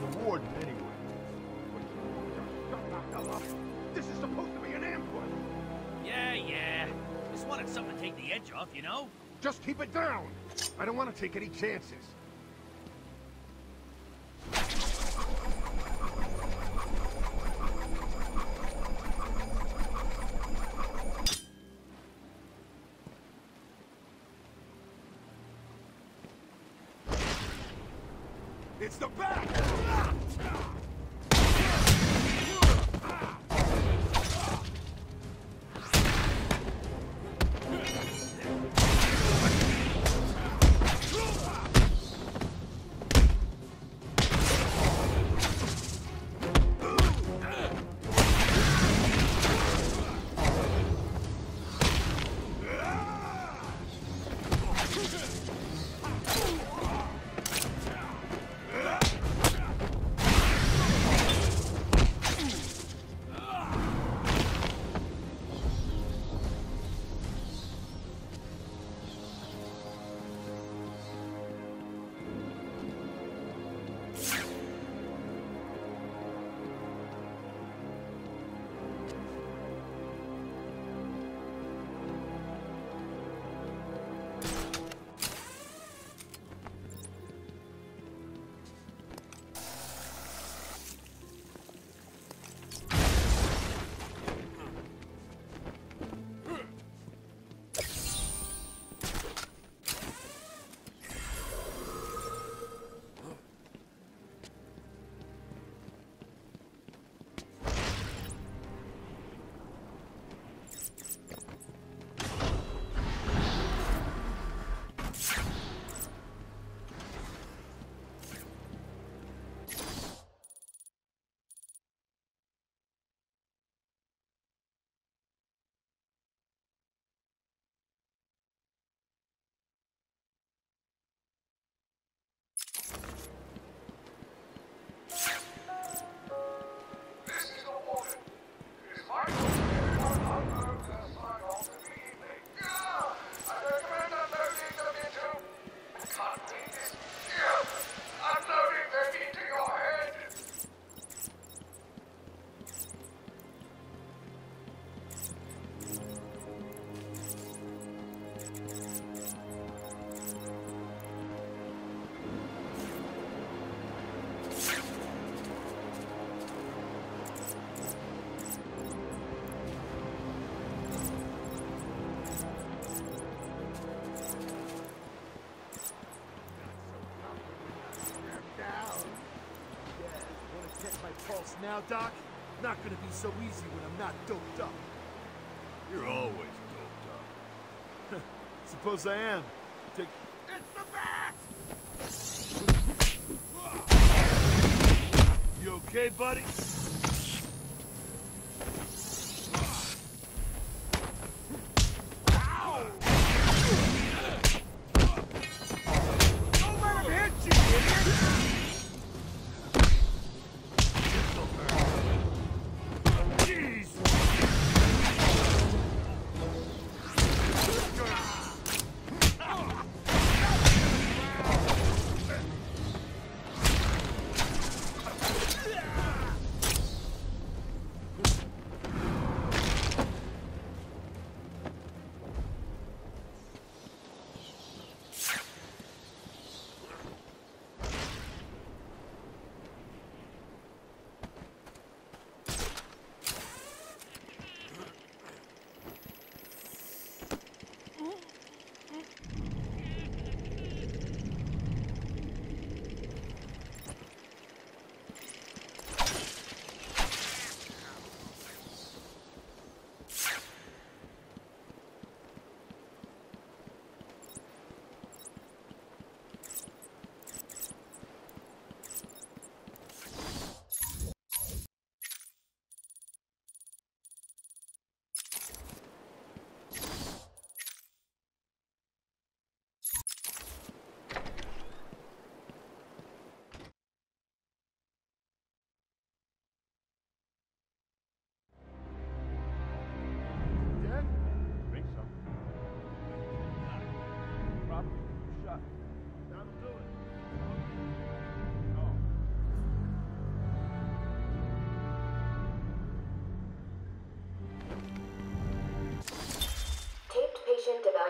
the warden anyway. This is supposed to be an ambush. Yeah, yeah. Just wanted something to take the edge off, you know? Just keep it down. I don't want to take any chances. Now, Doc. Not gonna be so easy when I'm not doped up. You're always doped up. Suppose I am. Take... It's the bat! You okay, buddy?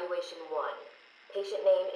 Evaluation 1. Patient name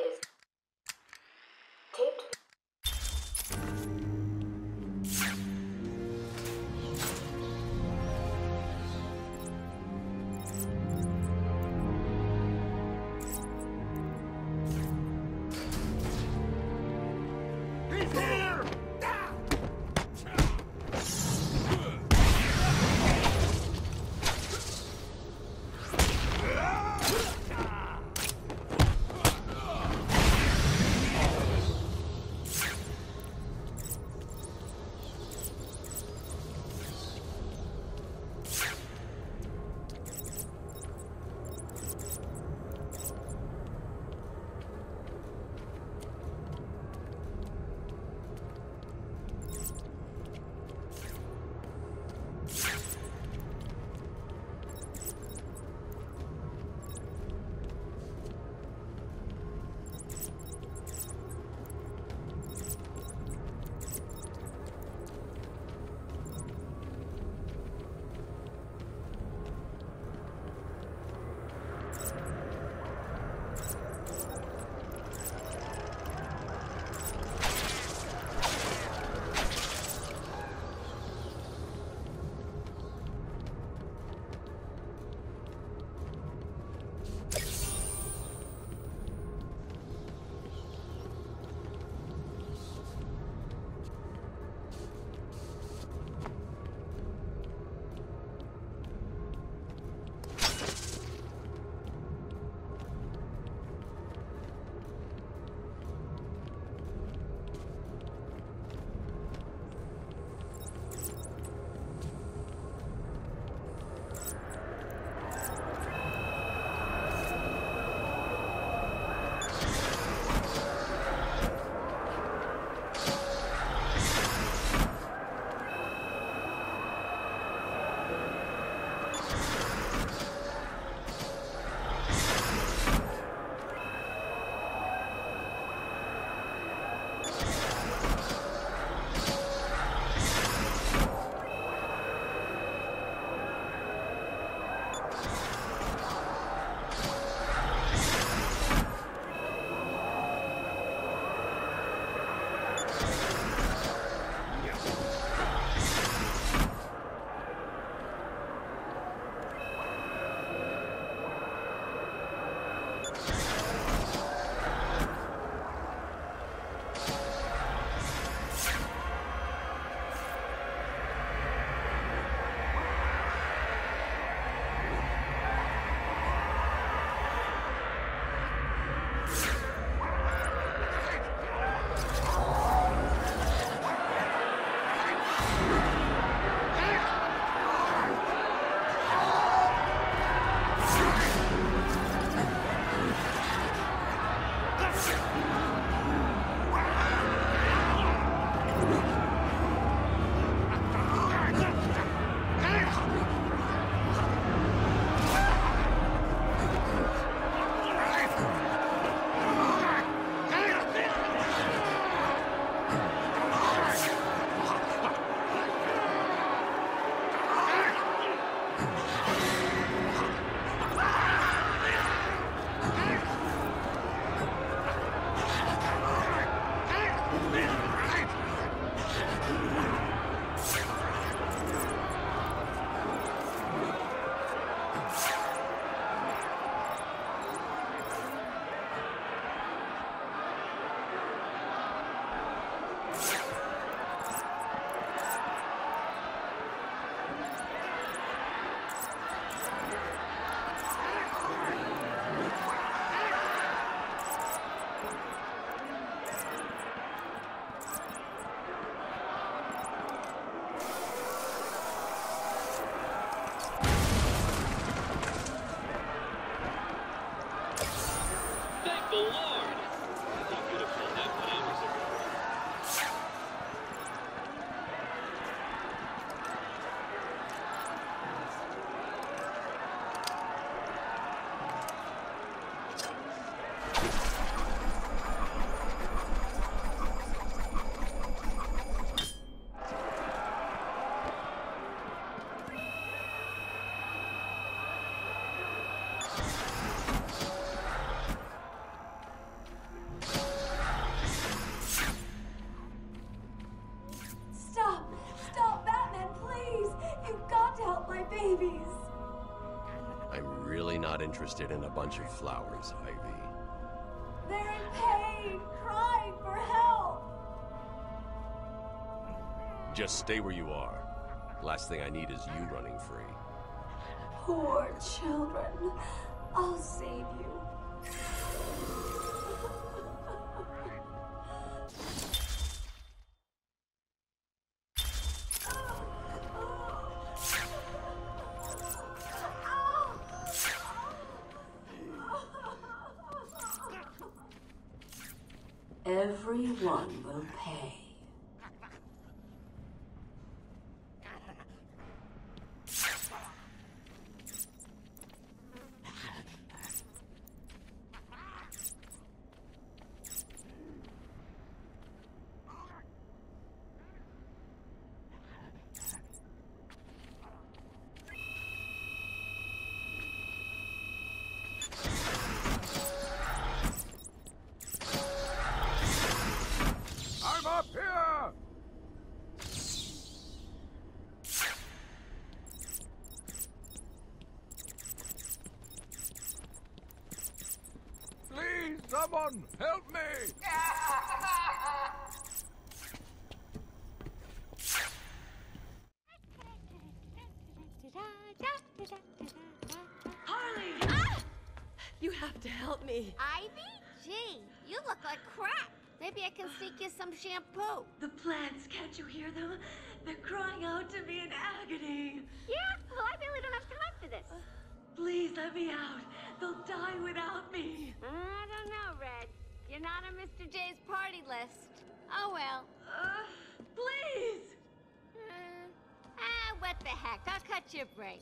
the Lord. Than a bunch of flowers, Ivy. They're in pain, crying for help. Just stay where you are. Last thing I need is you running free. Poor children. I'll save you. Please, someone, help me! Harley! Ah! You have to help me. Ivy? Gee, you look like crap. Maybe I can sneak you some shampoo. The plants, can't you hear them? They're crying out to me in agony. Yeah? Well, I really don't have time for this. Please let me out. They'll die without me. I don't know, Red. You're not on Mr. J's party list. Oh well. Uh, please! Uh, ah, what the heck? I'll cut you a break.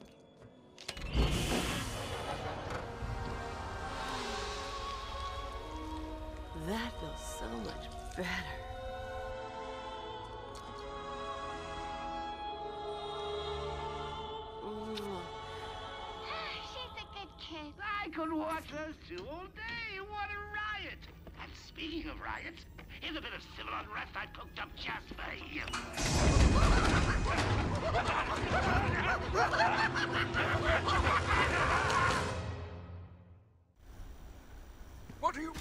That feels so much better. Watch those two all day. What a riot! And speaking of riots, here's a bit of civil unrest I cooked up just for you. What are you...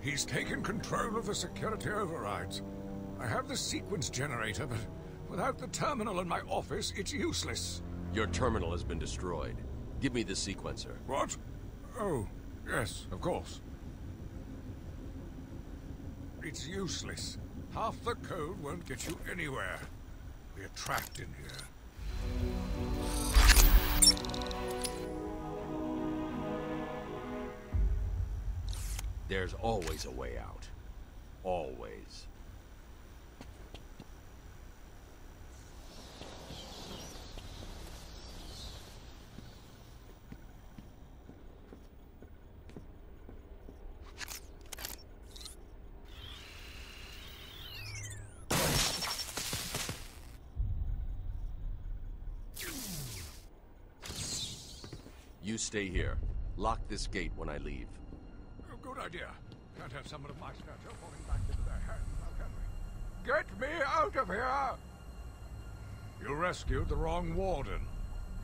He's taken control of the security overrides. I have the sequence generator, but without the terminal in my office, it's useless. Your terminal has been destroyed. Give me the sequencer. What? Oh, yes, of course. It's useless. Half the code won't get you anywhere. We're trapped in here. There's always a way out. Always. You stay here. Lock this gate when I leave. Oh, good idea. Can't have someone of my stature falling back into their hands, now can we? Get me out of here! You rescued the wrong warden.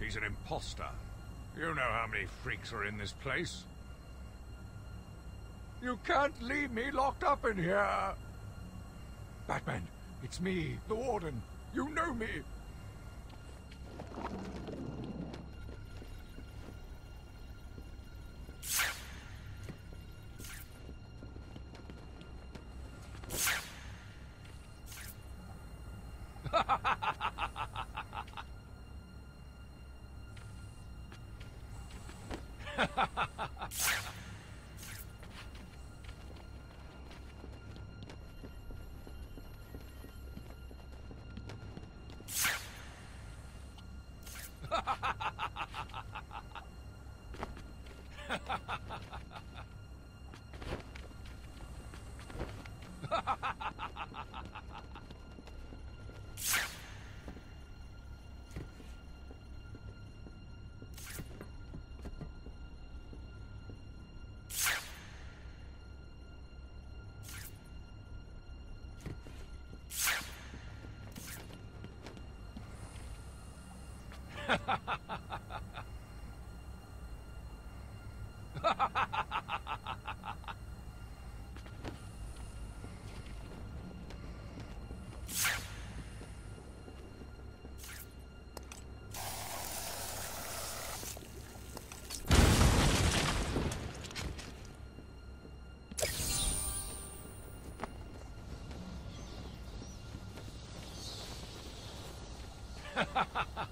He's an imposter. You know how many freaks are in this place. You can't leave me locked up in here! Batman, it's me, the warden. You know me. ハハハハ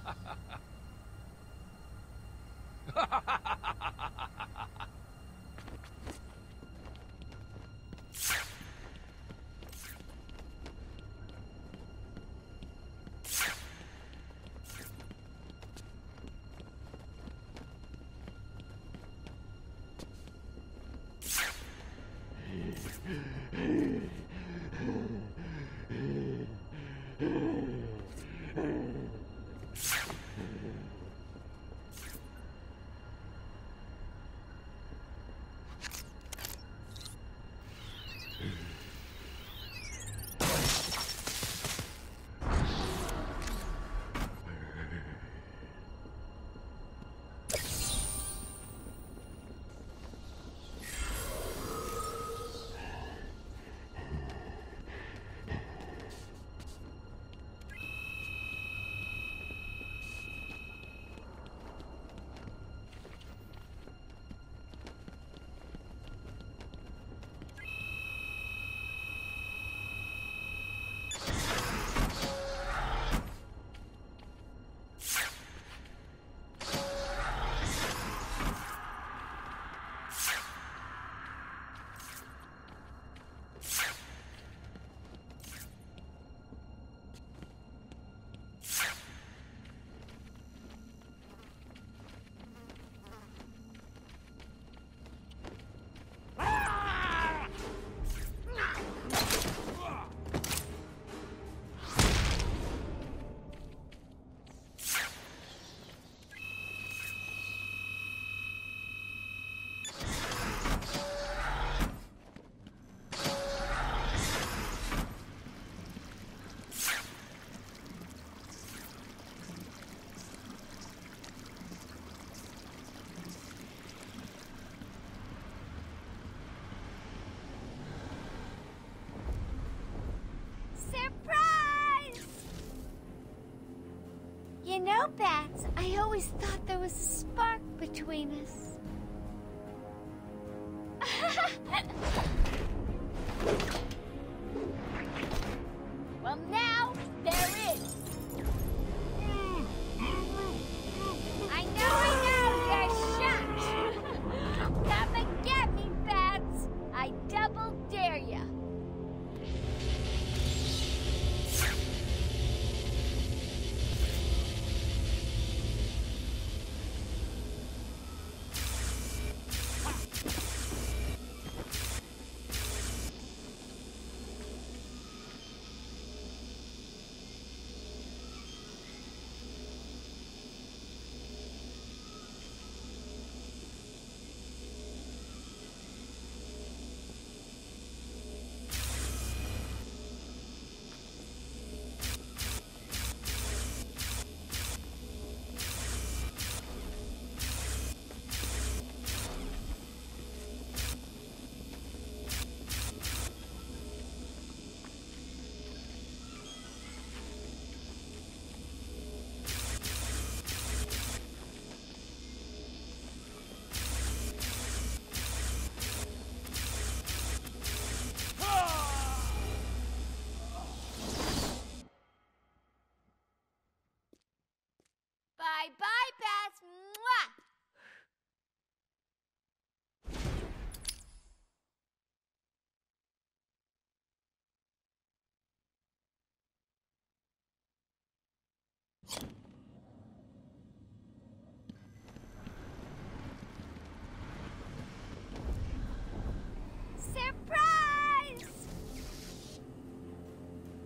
know, Bats, I always thought there was a spark between us.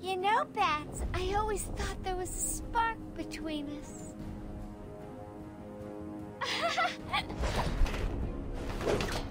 You know, Bats, I always thought there was a spark between us.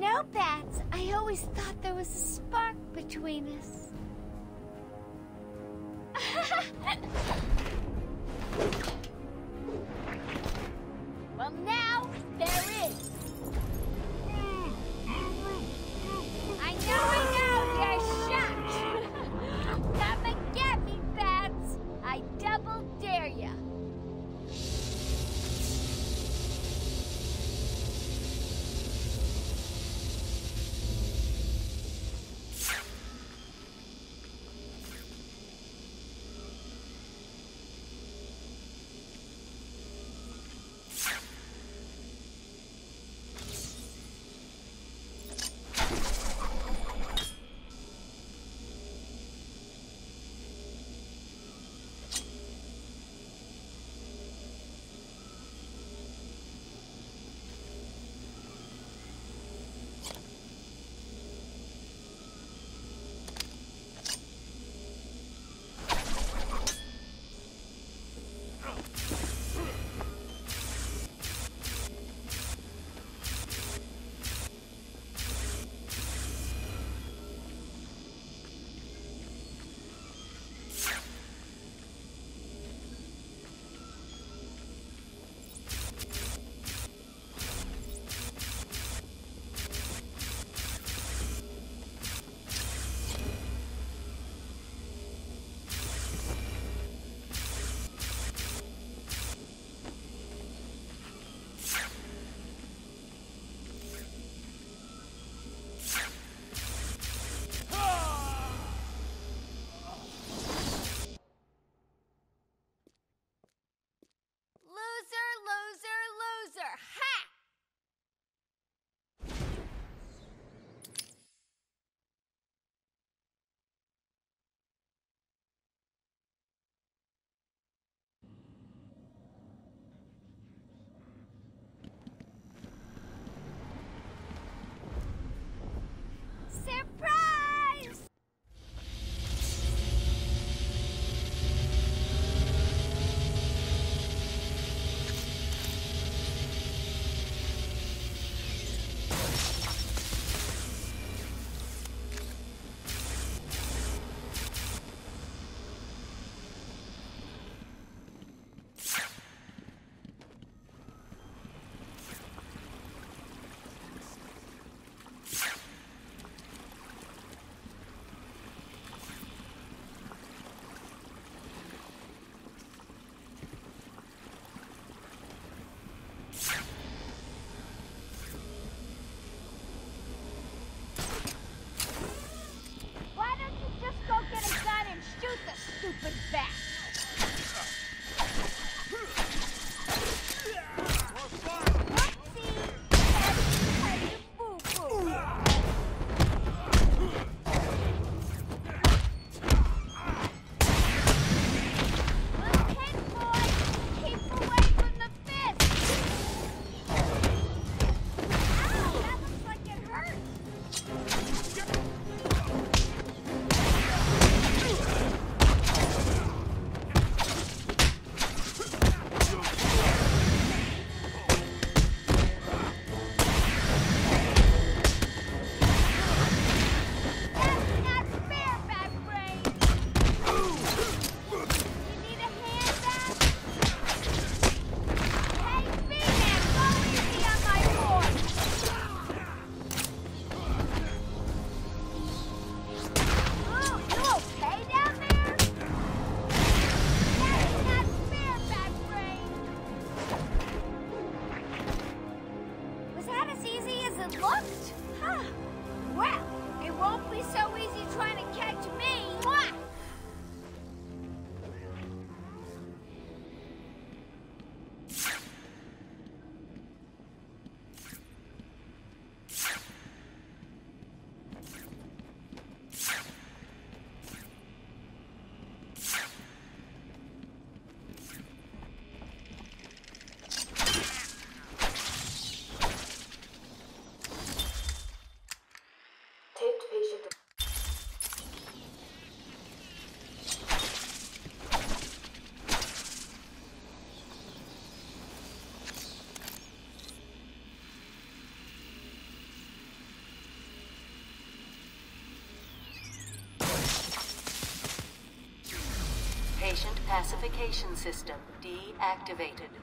know, Bats, I always thought there was a spark between us. Pacification system deactivated.